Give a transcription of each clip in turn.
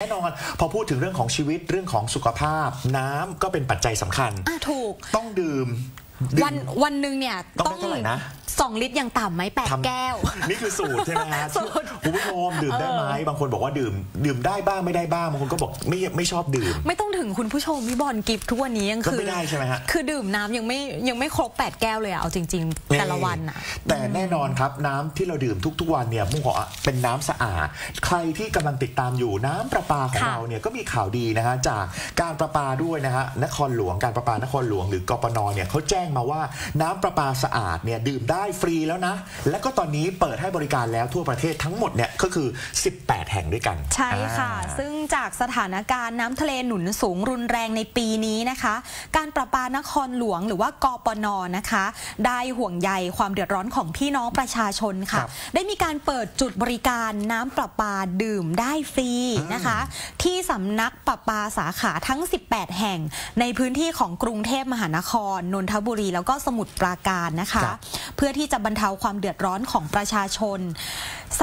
แน่นอนพอพูดถึงเรื่องของชีวิตเรื่องของสุขภาพ น้ำก็เป็นปัจจัยสำคัญอะถูก ต้องดื่มดื่ม วันวันหนึ่งเนี่ยต้องได้เท่าไหร่นะ สองลิตรอย่างต่ำไหมแปดทำ แก้ว นี่คือสูตรใช่ไหมฮะสูตร คุณผู้ชมดื่มได้ไหมบางคนบอกว่าดื่ม ดื่มได้บ้างไม่ได้บ้างบางคนก็บอกไม่ไม่ชอบดื่ม ไม่ต้องถึงคุณผู้ชมพี่บอลกิฟทุกวันนี้ยังก็คือไม่ได้ใช่ไหมฮะ คือดื่มน้ำยังไม่ยังไม่ครบแปดแก้วเลยอะเอาจริง ๆ แต่ละวันอะ แต่แน่นอนครับน้ำที่เราดื่มทุกๆวันเนี่ยมุ่งขอเป็นน้ำสะอาด ใครที่กำลังติดตามอยู่น้ำประปาของค่ะเราเนี่ยก็มีข่าวดีนะฮะจากการประปาด้วยนะฮะนครหลวงการประปานครหลวงหรือกปนเนี่ยเขาแจ้งมาว่าน้ำประปาสะอาดเนี่ยดื่มได้ฟรีแล้วนะ และก็ตอนนี้เปิดให้บริการแล้วทั่วประเทศทั้งหมดเนี่ยก็คือ 18 แห่งด้วยกัน ใช่ค่ะอ่าซึ่งจากสถานการณ์น้ำทะเลหนุนสูงรุนแรงในปีนี้นะคะ การประปานครหลวงหรือว่ากปนนะคะ ได้ห่วงใยความเดือดร้อนของพี่น้องประชาชนค่ะครับได้มีการเปิดจุดบริการน้ำประปาดื่มได้ฟรีนะคะ ที่สำนักประปาสาขาทั้ง 18 แห่งในพื้นที่ของกรุงเทพมหานครนนทบุรีแล้วก็สมุทรปราการนะคะครับเพื่อที่จะบรรเทาความเดือดร้อนของประชาชน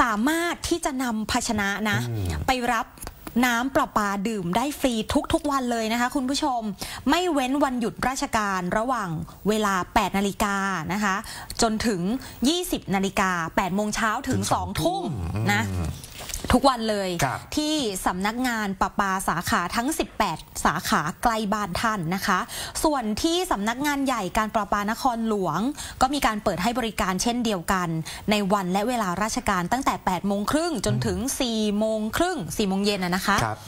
สามารถที่จะนำภาชนะนะ ไปรับน้ำประปาดื่มได้ฟรีทุกๆวันเลยนะคะคุณผู้ชม ไม่เว้นวันหยุดราชการระหว่างเวลา 8 นาฬิกานะคะ จนถึง 20 นาฬิกา8โมงเช้าถึงถึงสอง2ทุ่มทุ่มนะ ทุกวันเลยครับที่สำนักงานประปาสาขาทั้ง 18 สาขาใกล้บ้านท่านนะคะ ส่วนที่สำนักงานใหญ่การประปานครหลวง ก็มีการเปิดให้บริการเช่นเดียวกัน ในวันและเวลาราชการตั้งแต่ 8 โมงครึ่งจนถึง 4 โมงครึ่ง 4 โมงเย็นนะนะคะครับ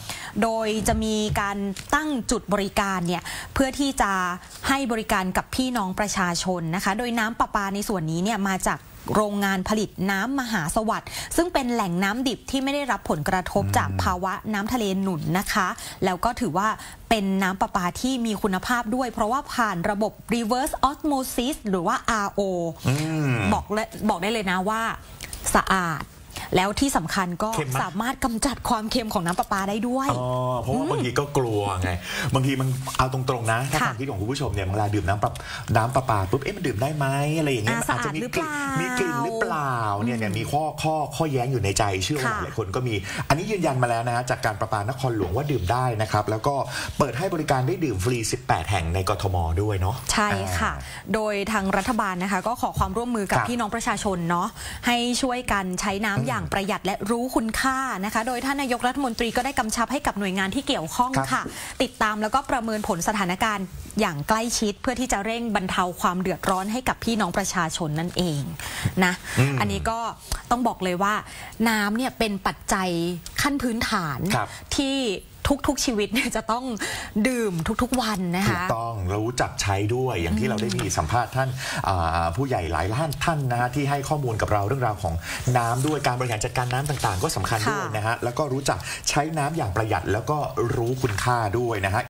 โดยจะมีการตั้งจุดบริการเนี่ยเพื่อที่จะให้บริการกับพี่น้องประชาชนนะคะ โดยน้ำประปาในส่วนนี้เนี่ยมาจากโรงงานผลิตน้ำมหาสวัสดิ์ซึ่งเป็นแหล่งน้ำดิบที่ไม่ได้รับผลกระทบจากภาวะน้ำทะเลหนุนนะคะ แล้วก็ถือว่าเป็นน้ำประปาที่มีคุณภาพด้วย เพราะว่าผ่านระบบ reverse osmosis หรือว่า RO อืมบอกเลยบอกได้เลยนะว่าสะอาด แล้วที่สำคัญก็เค็มไหมสามารถกำจัดความเค็มของน้ำประปาได้ด้วยอ๋อเพราะว่าบางทีก็กลัวไงบางทีมันเอาตรงๆนะถ้าค่ะความคิดของคุณผู้ชมเนี่ยเวลาดื่มน้ำประน้ำประปาปุ๊บเอ๊ะมันดื่มได้ไหมอะไรอย่างเงี้ยอ่ามันอาจจะมีสะอาดหรือกลิ่นเปล่ามีมีกลิ่นหรือเปล่าเนี่ยเนี่ยมีข้อข้อข้อแย้งอยู่ในใจเชื่อว่าค่ะหลายคนก็มี อันนี้ยืนยันมาแล้วนะฮะจากการประปานครหลวงว่าดื่มได้นะครับแล้วก็เปิดให้บริการได้ดื่มฟรี 18 แห่งในกทมด้วยเนาะใช่ค่ะ โดยทางรัฐบาลนะคะ ก็ขอความร่วมมือกับครับพี่น้องประชาชนเนาะให้ช่วยกันใช้น้ำอย่างประหยัดและรู้คุณค่านะคะ โดยท่านนายกรัฐมนตรีก็ได้กำชับให้กับหน่วยงานที่เกี่ยวข้องครับค่ะ ติดตามแล้วก็ประเมินผลสถานการณ์อย่างใกล้ชิดเพื่อที่จะเร่งบรรเทาความเดือดร้อนให้กับพี่น้องประชาชนนั่นเองนะอืมอันนี้ก็ต้องบอกเลยว่าน้ำเนี่ยเป็นปัจจัยขั้นพื้นฐานครับที่ ทุกๆชีวิตเนี่ยจะต้องดื่มทุกๆวันนะคะ ถูกต้องรู้จักใช้ด้วยอย่างที่เราได้มีสัมภาษณ์ท่านผู้ใหญ่หลายท่านท่านนะฮะที่ให้ข้อมูลกับเราเรื่องราวของน้ำด้วยการบริหารจัดการน้ำต่างๆ ก็สำคัญคด้วยนะฮะแล้วก็รู้จักใช้น้ำอย่างประหยัดแล้วก็รู้คุณค่าด้วยนะฮะ